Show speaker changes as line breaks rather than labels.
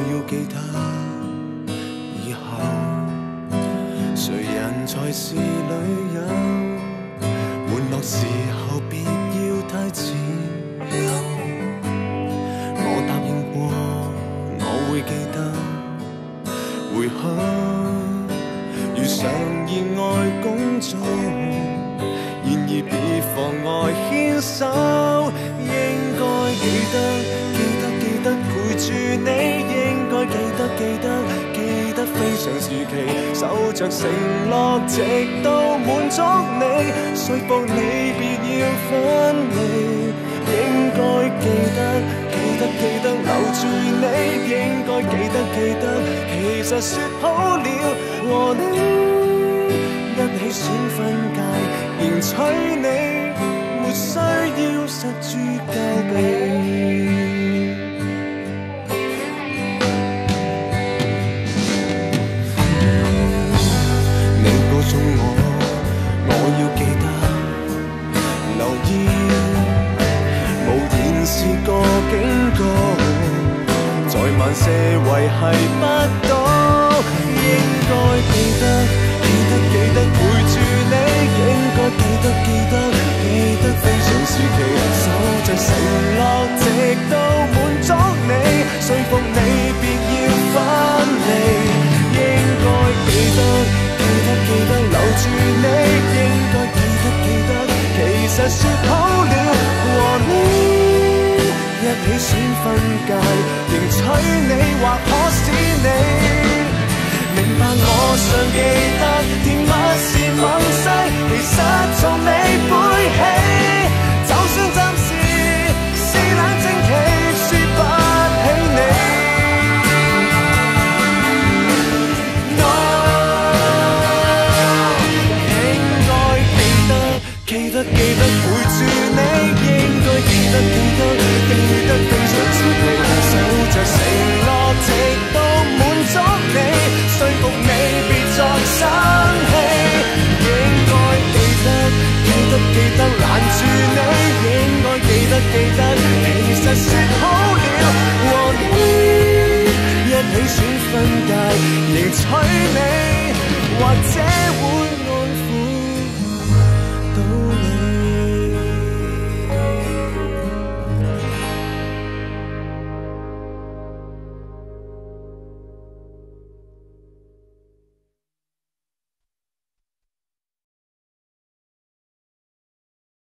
我要记得，以后谁人才是女友？玩乐时候别要太自由。我答应过，我会记得，回去遇上热爱工作，然而别妨碍牵手。应该记得，记得记得陪住你。记得记得非常时期，守着承诺直到满足你。说服你别要分离，应该记得记得记得留住你。应该记得记得，其实说好了和你一起选分界，然取你没需要实住。要记得留意，无言是个警告，在晚些維系不到。说好了，和你一起选分界，迎娶你或可使你明白我尚记得甜蜜是盟誓，其实从未背弃。分界，迎娶你，或者会。